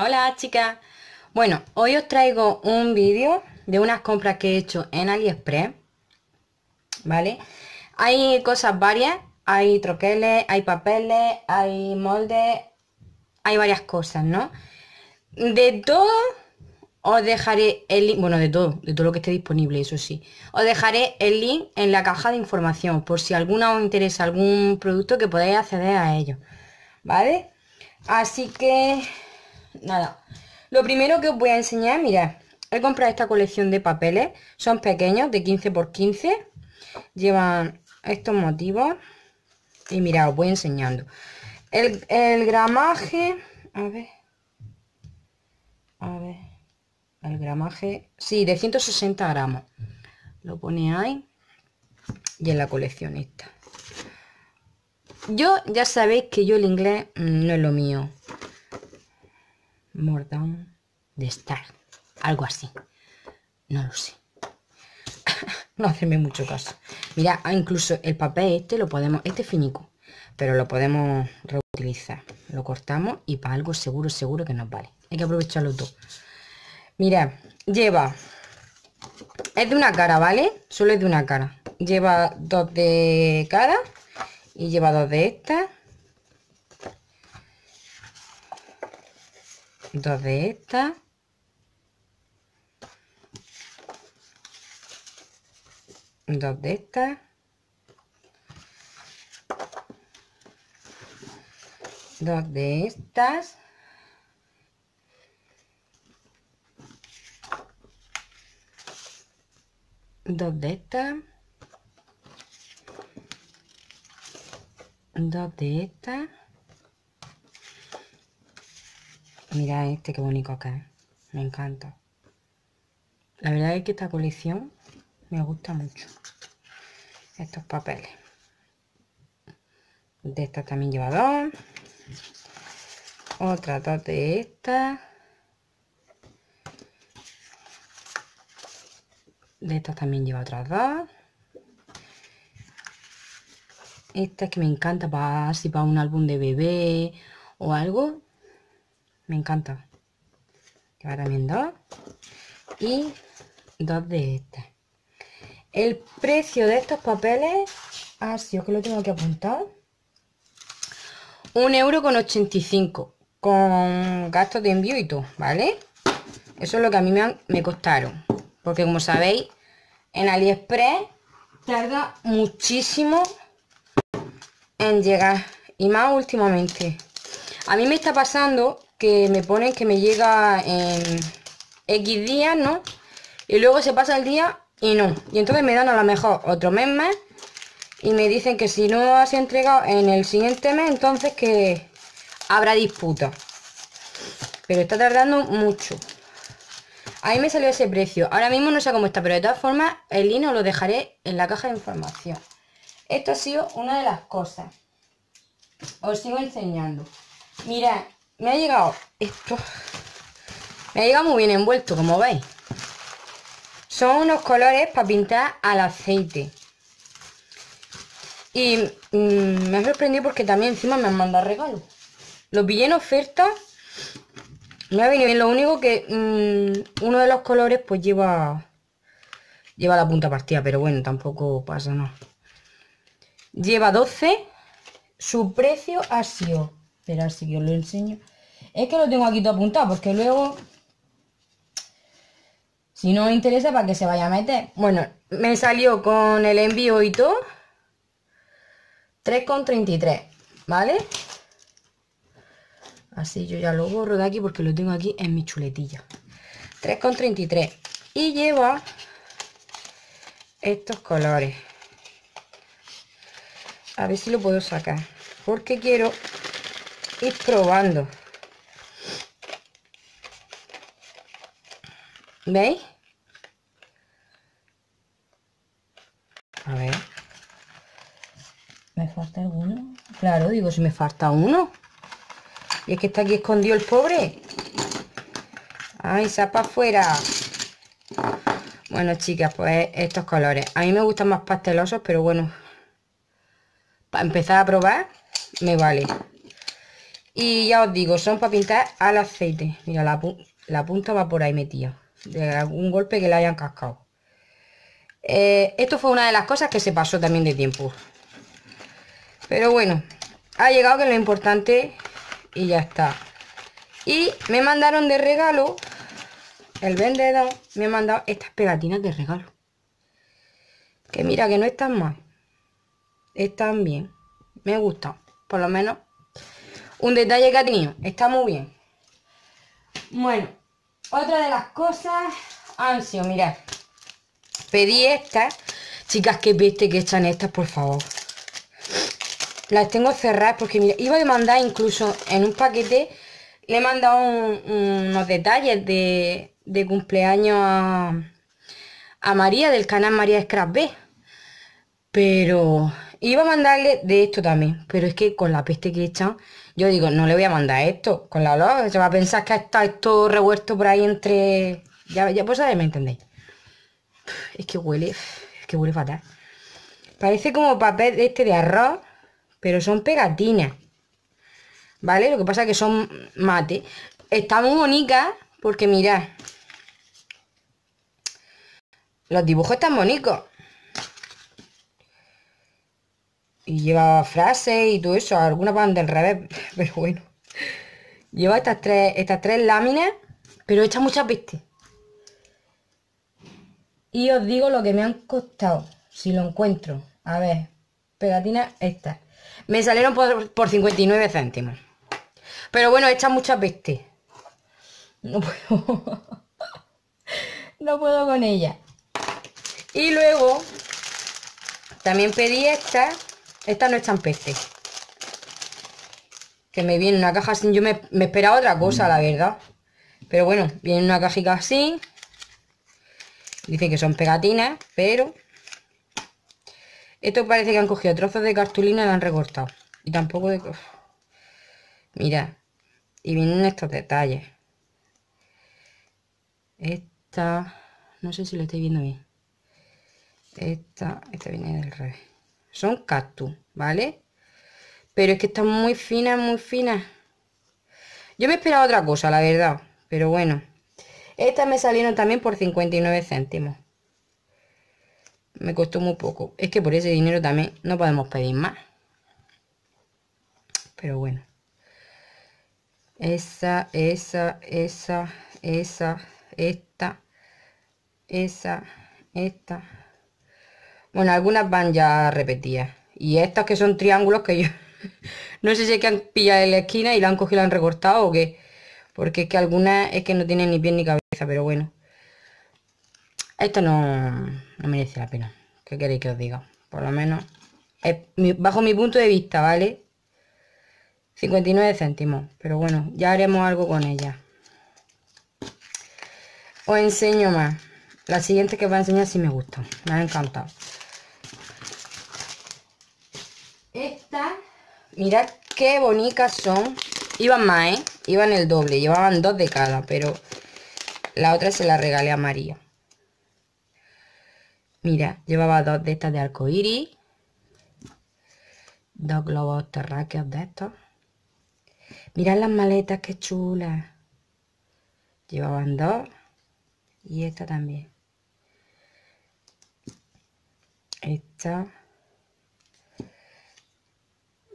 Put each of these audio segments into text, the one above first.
Hola, chicas. Bueno, hoy os traigo un vídeo de unas compras que he hecho en AliExpress. ¿Vale? Hay cosas varias. Hay troqueles, hay papeles, hay moldes, hay varias cosas, ¿no? De todo os dejaré el link, bueno, de todo, de todo lo que esté disponible, eso sí. Os dejaré el link en la caja de información, por si alguna os interesa algún producto que podáis acceder a ello. ¿Vale? Así que nada. Lo primero que os voy a enseñar, mirad, he comprado esta colección de papeles. Son pequeños, de 15 por 15. Llevan estos motivos. Y mirad, os voy enseñando. El, el gramaje... A ver... A ver... El gramaje... Sí, de 160 gramos. Lo pone ahí. Y en la colección esta. Yo ya sabéis que yo el inglés no es lo mío more de estar. Algo así. No lo sé. no hacerme mucho caso. Mira, ah, incluso el papel este lo podemos, este es finico, pero lo podemos reutilizar. Lo cortamos y para algo seguro, seguro que nos vale. Hay que aprovecharlo todo. Mira, lleva, es de una cara, ¿vale? Solo es de una cara. Lleva dos de cara y lleva dos de estas dos de estas dos de estas dos de estas. Dos de estas dos de estas Mira este, qué bonito acá. Me encanta. La verdad es que esta colección me gusta mucho. Estos papeles. De estas también lleva dos. Otra dos de estas. De estas también lleva otras dos. Esta es que me encanta para así para un álbum de bebé o algo me encanta. Lleva también dos. Y dos de estas el precio de estos papeles ah, sido que lo tengo que apuntar un euro con 85 con gastos de envío y todo vale eso es lo que a mí me, me costaron. Porque como sabéis en aliexpress tarda muchísimo en llegar y más últimamente. A mí me está pasando que me ponen que me llega en X días, ¿no? Y luego se pasa el día y no. Y entonces me dan a lo mejor otro mes más y me dicen que si no ha sido entregado en el siguiente mes, entonces que habrá disputa. Pero está tardando mucho. Ahí me salió ese precio. Ahora mismo no sé cómo está, pero de todas formas el link lo dejaré en la caja de información. Esto ha sido una de las cosas. Os sigo enseñando. Mirad, me ha llegado esto. Me ha llegado muy bien envuelto, como veis. Son unos colores para pintar al aceite. Y mm, me ha sorprendido porque también encima me han mandado regalos. Los pillé en oferta. Me ha venido bien. Lo único que mm, uno de los colores pues lleva lleva la punta partida, pero bueno, tampoco pasa nada. Lleva 12. Su precio ha sido... Esperar si yo lo enseño. Es que lo tengo aquí todo apuntado, porque luego... Si no os interesa, para que se vaya a meter. Bueno, me salió con el envío y todo. 3,33, ¿vale? Así yo ya lo borro de aquí porque lo tengo aquí en mi chuletilla. 3,33. Y lleva estos colores. A ver si lo puedo sacar. Porque quiero ir probando. ¿Veis? A ver. ¿Me falta alguno? Claro, digo, si me falta uno. Y es que está aquí escondido el pobre. Ay, para afuera. Bueno, chicas, pues estos colores. A mí me gustan más pastelosos, pero bueno. Para empezar a probar, me vale. Y ya os digo, son para pintar al aceite. Mira, la punta va por ahí metida. De algún golpe que le hayan cascado. Eh, esto fue una de las cosas que se pasó también de tiempo. Pero bueno, ha llegado que es lo importante y ya está. Y me mandaron de regalo, el vendedor me ha mandado estas pegatinas de regalo. Que mira que no están mal. Están bien. Me gusta. Por lo menos un detalle que ha tenido. Está muy bien. Bueno, otra de las cosas han sido, mirad. Pedí estas. Chicas, qué peste que echan estas, por favor. Las tengo cerradas porque, mira, iba a mandar incluso en un paquete. Le he mandado unos detalles de, cumpleaños a, a, María del canal María Scrap B. Pero iba a mandarle de esto también. Pero es que con la peste que echan, yo digo, no le voy a mandar esto. Con la olor, se va a pensar que está esto revuelto por ahí entre. Ya, ya pues me entendéis. Es que huele, es que huele fatal. Parece como papel este de arroz, pero son pegatinas. ¿Vale? Lo que pasa es que son mate. Está muy bonita porque mirad. Los dibujos están bonitos. Y lleva frases y todo eso. Algunas van del revés, pero bueno. Lleva estas tres, estas tres láminas, pero hecha muchas veces. Y os digo lo que me han costado, si lo encuentro. A ver, pegatinas estas. Me salieron por, 59 céntimos. Pero bueno, echan muchas veces. No puedo. no puedo con ella. Y luego, también pedí estas. Estas no echan peste. Que me viene una caja así. Yo me, me esperaba otra cosa, la verdad. Pero bueno, viene una cajita así. Dicen que son pegatinas, pero... Esto parece que han cogido trozos de cartulina y lo han recortado. Y tampoco de... Mira. Y vienen estos detalles. Esta... No sé si lo estáis viendo bien. Esta... Esta viene del revés. Son cactus, ¿vale? Pero es que están muy finas, muy finas. Yo me esperaba otra cosa, la verdad. Pero bueno. Estas me salieron también por 59 céntimos. Me costó muy poco. Es que por ese dinero también no podemos pedir más. Pero bueno. Esa, esa, esa, esa, esta, esa, esta. Bueno, algunas van ya repetidas. Y estas que son triángulos que yo... no sé si es que han pillado en la esquina y la han cogido y la han recortado o qué. Porque es que algunas es que no tienen ni pie ni cabeza pero bueno. Esto no, merece la pena. ¿Qué queréis que os diga? Por lo menos, bajo mi punto de vista, ¿vale? 59 céntimos. Pero bueno, ya haremos algo con ella. Os enseño más. La siguiente que os voy a enseñar si me gusta. Me ha encantado. Esta, mirad qué bonitas son. Iban más, ¿eh? Iban el doble. Llevaban dos de cada, pero la otra se la regalé a María. Mira, llevaba dos de estas de arcoíris. Dos globos terráqueos de estos. Mirad las maletas, qué chulas. Llevaban dos. Y esta también. Esta.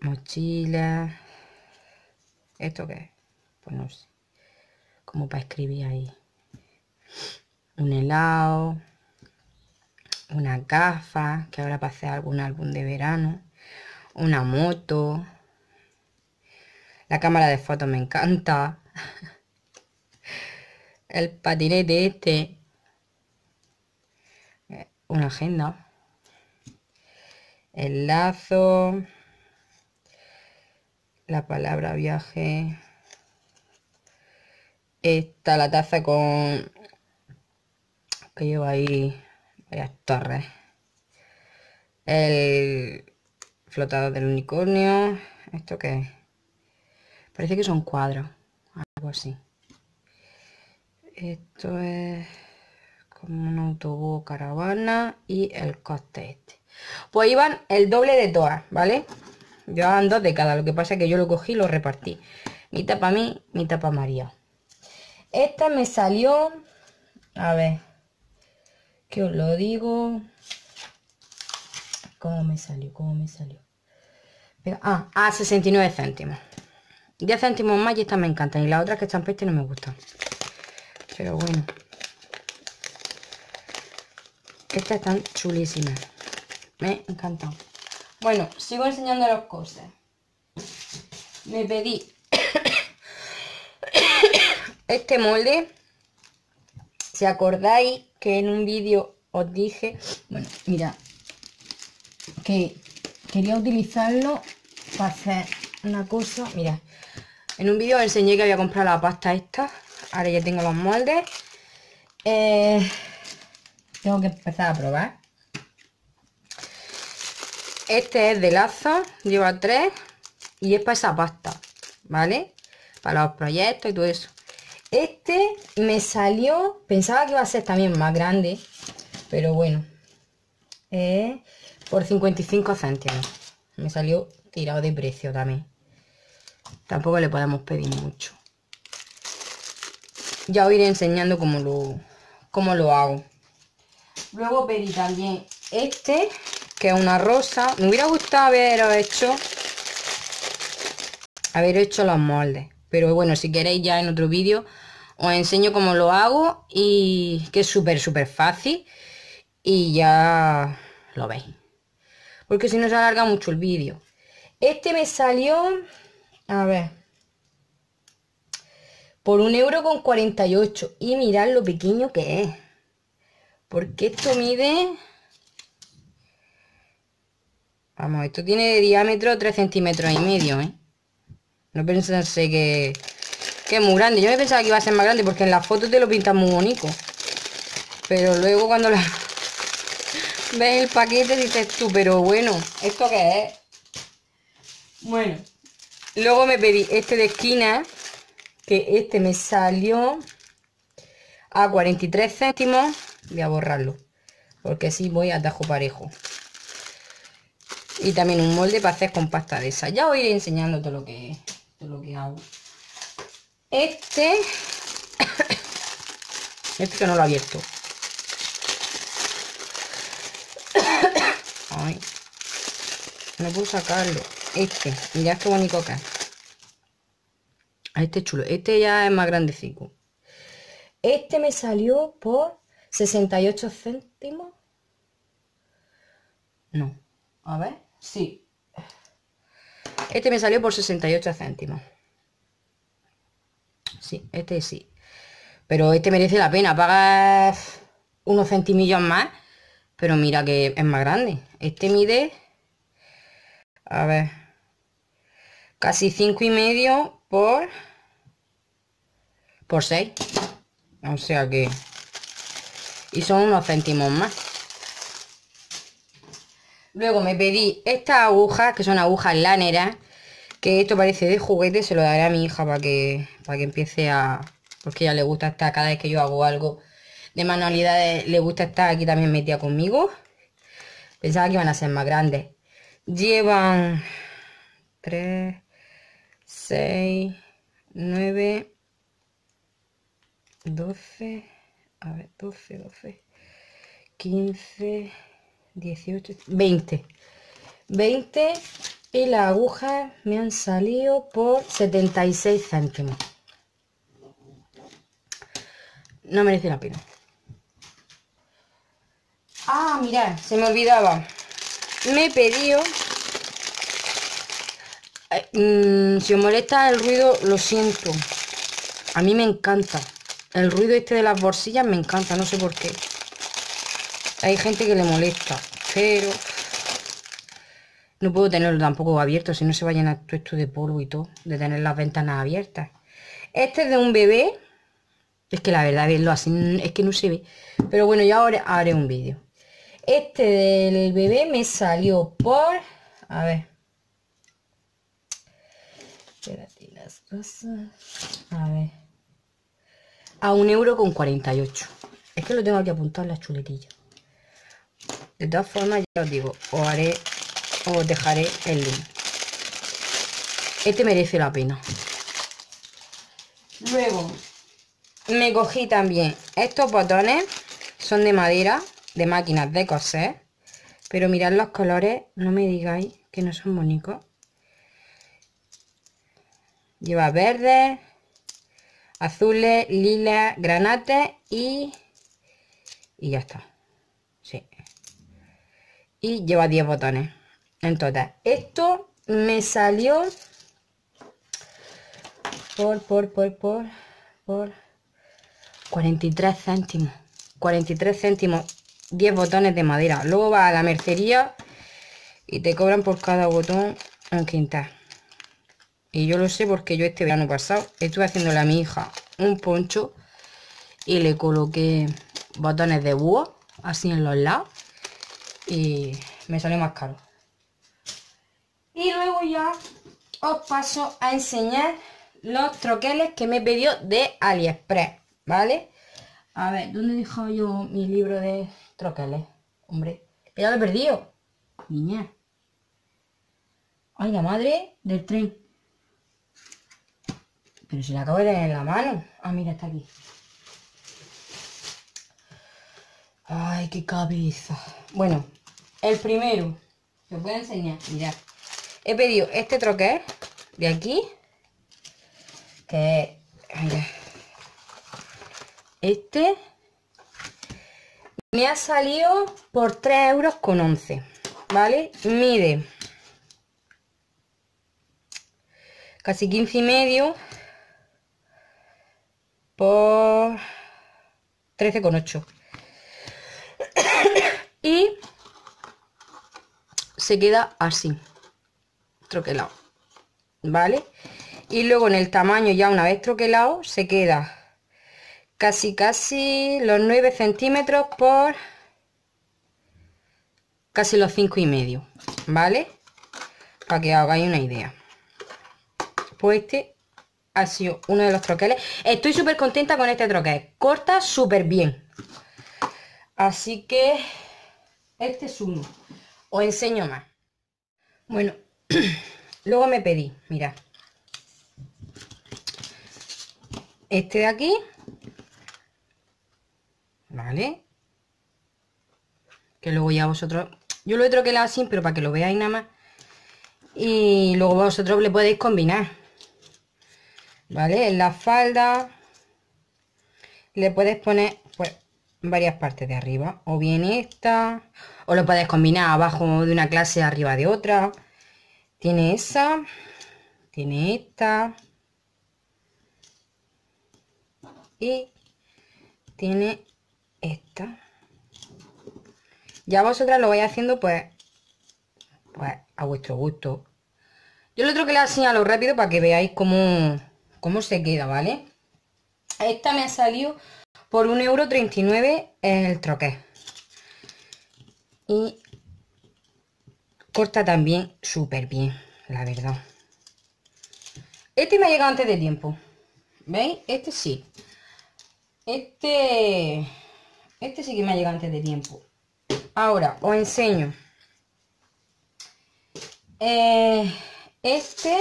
Mochila. ¿Esto qué es? Pues no sé. Como para escribir ahí un helado, una gafa, que ahora pasé algún álbum de verano, una moto, la cámara de fotos me encanta, el patinete este, una agenda, el lazo, la palabra viaje, esta la taza con que lleva ahí varias torres. El flotador del unicornio. ¿Esto qué Parece que son cuadros. Algo así. Esto es como un autobús caravana y el coste este. Pues iban el doble de todas, ¿vale? Llevaban dos de cada, lo que pasa es que yo lo cogí y lo repartí. Mitad para mí, mitad para María. Esta me salió... A ver. Que os lo digo. ¿Cómo me salió? ¿Cómo me salió? ah, a 69 céntimos. 10 céntimos más y estas me encantan. Y las otras que están peste no me gustan. Pero bueno. Estas están chulísimas. Me encantan. Bueno, sigo enseñando las cosas. Me pedí este molde. Si acordáis que en un vídeo os dije, bueno, mira, que quería utilizarlo para hacer una cosa, mira, en un vídeo os enseñé que había comprado la pasta esta, ahora ya tengo los moldes, eh, tengo que empezar a probar. Este es de lazo, lleva tres y es para esa pasta, ¿vale? Para los proyectos y todo eso. Este me salió, pensaba que iba a ser también más grande, pero bueno, eh, por 55 céntimos. Me salió tirado de precio también. Tampoco le podemos pedir mucho. Ya os iré enseñando cómo lo, cómo lo hago. Luego pedí también este, que es una rosa. Me hubiera gustado haber hecho haber hecho los moldes. Pero bueno, si queréis ya en otro vídeo os enseño cómo lo hago y que es súper, súper fácil. Y ya lo veis. Porque si no se alarga mucho el vídeo. Este me salió, a ver, por un euro con 48. Y mirad lo pequeño que es. Porque esto mide... Vamos, esto tiene de diámetro 3 centímetros y medio, ¿eh? No pensase que, que es muy grande. Yo me pensaba que iba a ser más grande porque en las fotos te lo pintan muy bonito. Pero luego cuando la ves el paquete dices tú, pero bueno, ¿esto qué es? Bueno, luego me pedí este de esquina, que este me salió a 43 céntimos voy a borrarlo porque así voy a tajo parejo y también un molde para hacer con pasta de esa. Ya os iré enseñando todo lo que todo lo que hago. Este este que no lo he abierto. Ay, no puedo sacarlo. Este mirad qué bonito que es. Este chulo. Este ya es más grandecico. Este me salió por 68 céntimos. No. A ver. Sí. Este me salió por 68 céntimos. Sí, este sí. Pero este merece la pena. Pagar unos centimillos más. Pero mira que es más grande. Este mide... A ver. Casi cinco y medio por... Por 6. O sea que y son unos céntimos más luego me pedí estas agujas que son agujas laneras que esto parece de juguete se lo daré a mi hija para que para que empiece a porque ya le gusta estar cada vez que yo hago algo de manualidades le gusta estar aquí también metida conmigo. Pensaba que iban a ser más grandes. Llevan 3 6 9 12 a ver, 12, 12, 15, 18, 20. 20 y las agujas me han salido por 76 céntimos. No merece la pena. Ah, mirad, se me olvidaba. Me he pedido... Mm, si os molesta el ruido, lo siento. A mí me encanta. El ruido este de las bolsillas me encanta, no sé por qué. Hay gente que le molesta, pero no puedo tenerlo tampoco abierto, si no se va a llenar todo esto de polvo y todo, de tener las ventanas abiertas. Este es de un bebé. Es que la verdad, verlo así, es que no se ve. Pero bueno, ya ahora haré un vídeo. Este del bebé me salió por... A ver. Espérate las cosas. A ver a un euro con 48 es que lo tengo aquí apuntado en la chuletilla de todas formas ya os digo os haré os dejaré el link Este merece la pena. Luego, me cogí también estos botones. Son de madera, de máquinas de coser. Pero mirad los colores, no me digáis que no son bonitos. Lleva verde, azules, lilas, granates y... Y ya está. Y lleva 10 botones. Entonces, esto me salió por, por, por, por, por 43 céntimos. 43 céntimos, 10 botones de madera. Luego va a la mercería y te cobran por cada botón un quintal. Y yo lo sé porque yo este verano pasado estuve haciéndole a mi hija un poncho y le coloqué botones de búho así en los lados y me salió más caro. Y luego ya os paso a enseñar los troqueles que me pedido de AliExpress, ¿vale? A ver, ¿dónde he dejado yo mi libro de troqueles? Hombre, ya lo he perdido. Niña. Ay, la madre del tren. Pero si la acabo de tener en la mano. Ah, mira, está aquí. Ay, qué cabeza. Bueno, el primero. Os voy a enseñar. Mirad. He pedido este troquel de aquí. Que es... Este. Me ha salido por 3 euros con 11. ¿Vale? Mide casi 15 y medio por 13,8 y se queda así troquelado vale y luego en el tamaño ya una vez troquelado se queda casi casi los 9 centímetros por casi los 5 y medio vale para que hagáis una idea pues este ha sido uno de los troqueles. Estoy súper contenta con este troquel. Corta súper bien. Así que este es uno. Os enseño más. Bueno, luego me pedí, mira. Este de aquí. ¿Vale? Que luego ya vosotros... Yo lo he troquelado así, pero para que lo veáis nada más. Y luego vosotros le podéis combinar. ¿vale? En la falda le puedes poner pues varias partes de arriba. O bien esta o lo puedes combinar abajo de una clase arriba de otra. Tiene esa tiene esta. Y tiene esta. Ya vosotras lo vais haciendo pues pues a vuestro gusto. Yo lo otro que le enseñado rápido para que veáis cómo cómo se queda, ¿vale? Esta me ha salido por 1,39€ el troqué. Y corta también súper bien, la verdad. Este me ha llegado antes de tiempo. ¿Veis? Este sí. Este... Este sí que me ha llegado antes de tiempo. Ahora, os enseño. Eh, este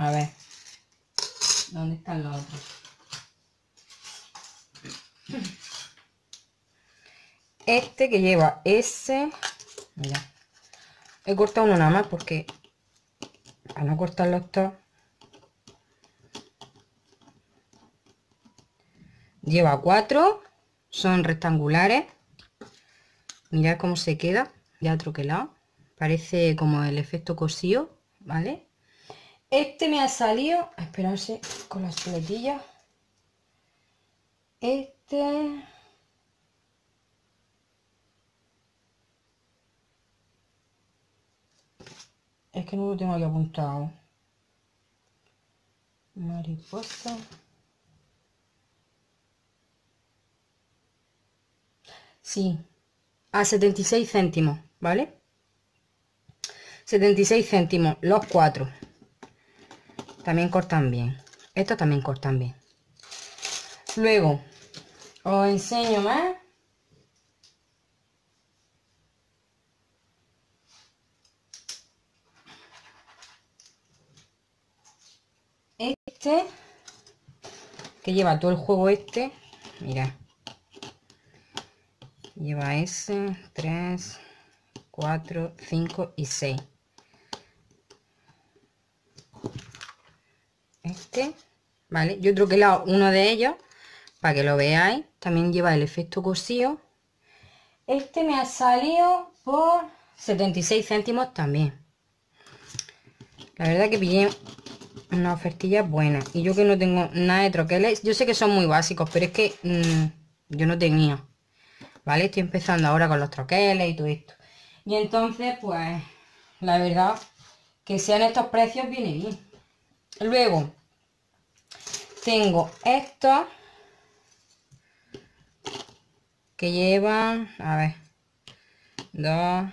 a ver. ¿Dónde están los otros? Este que lleva ese. Mira. He cortado uno nada más porque para no cortarlos todos. Lleva cuatro. Son rectangulares. Mirad cómo se queda. Ya troquelado. Parece como el efecto cosío. ¿Vale? Este me ha salido, esperarse con las chuletillas. Este... Es que no lo tengo aquí apuntado. Mariposa. Sí, a 76 céntimos, ¿vale? 76 céntimos, los cuatro. También cortan bien. Estos también cortan bien. Luego, os enseño más. este, que lleva todo el juego este, mira, lleva ese, 3, 4, 5 y 6. Este, ¿vale? Yo he troquelado uno de ellos para que lo veáis. También lleva el efecto cosío. Este me ha salido por 76 céntimos también. La verdad que pillé una ofertilla buena. Y yo que no tengo nada de troqueles, yo sé que son muy básicos, pero es que mm, yo no tenía. ¿Vale? Estoy empezando ahora con los troqueles y todo esto. Y entonces, pues, la verdad, que sean estos precios viene bien. Luego, tengo estos que llevan, a ver, 2,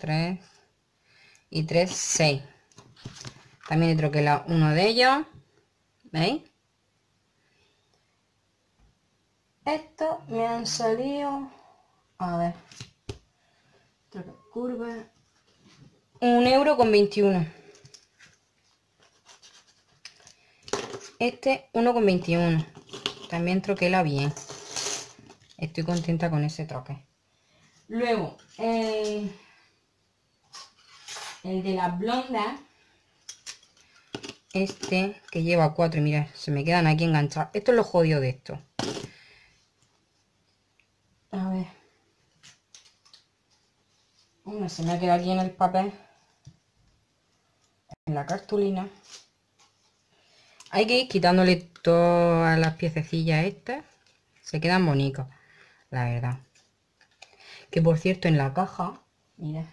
3 y 3, 6. También he troquelado uno de ellos. ¿Veis? Estos me han salido, a ver, curva, un euro con 21. Este 1,21. También troquela bien. Estoy contenta con ese troque. Luego, el, el de las blondas. Este que lleva cuatro. Mira, se me quedan aquí enganchados. Esto es lo jodido de esto. A ver. se me ha quedado aquí en el papel. En la cartulina. Hay que ir quitándole todas las piececillas estas. Se quedan bonitos la verdad. Que por cierto, en la caja, mira,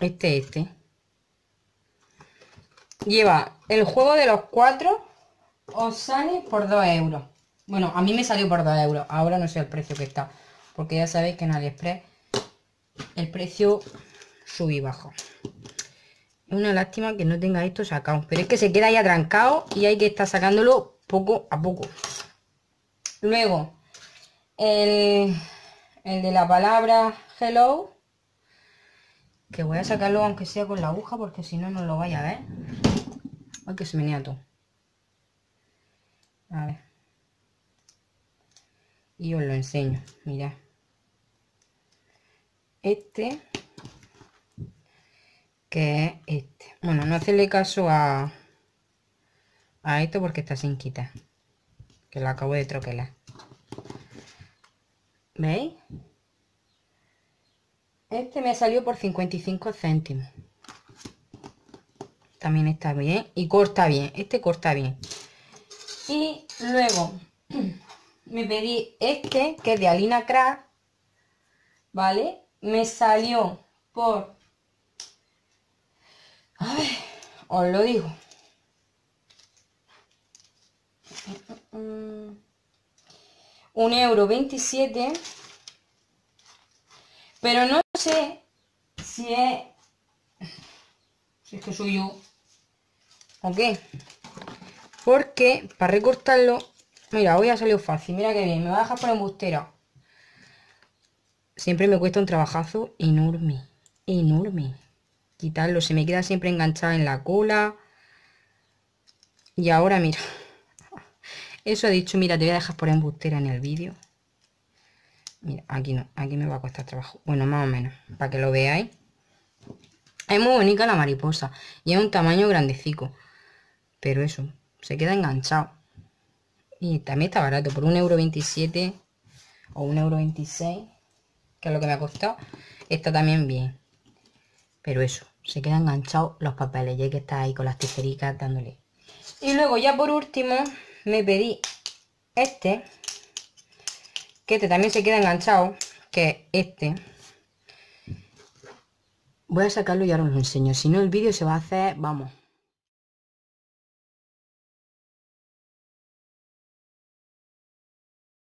este, este, lleva el juego de los cuatro, os sale por 2 euros. Bueno, a mí me salió por 2 euros, ahora no sé el precio que está, porque ya sabéis que en AliExpress el precio sube y baja. Es una lástima que no tenga esto sacado, pero es que se queda ahí atrancado y hay que estar sacándolo poco a poco. Luego, el, de la palabra hello, que voy a sacarlo aunque sea con la aguja, porque si no, no lo vaya a ver. Ay, que se me todo. A ver. Y os lo enseño, mirad. Este, que es este. Bueno, no hacerle caso a, a esto porque está sin quitar que lo acabo de troquelar. ¿Veis? Este me salió por 55 céntimos. También está bien. Y corta bien. Este corta bien. Y luego me pedí este, que es de Alina Crack. ¿Vale? Me salió por... A ver, os lo digo. Un euro 27 pero no sé si es si es que soy yo o qué porque para recortarlo mira hoy ha salido fácil mira que bien me va a dejar por embustera. Siempre me cuesta un trabajazo enorme enorme. Quitarlo se me queda siempre enganchada en la cola. Y ahora mira eso ha dicho, mira, te voy a dejar por embustera en el vídeo. Mira, aquí no, aquí me va a costar trabajo. Bueno, más o menos, para que lo veáis. Es muy bonita la mariposa y es un tamaño grandecico. Pero eso, se queda enganchado. Y también está barato, por 1,27€ o 1,26€, que es lo que me ha costado. Está también bien. Pero eso, se queda enganchado los papeles, ya que está ahí con las tijericas dándole. Y luego ya por último, me pedí este, que este también se queda enganchado, que es este. Voy a sacarlo y ahora os lo enseño. Si no, el vídeo se va a hacer, vamos,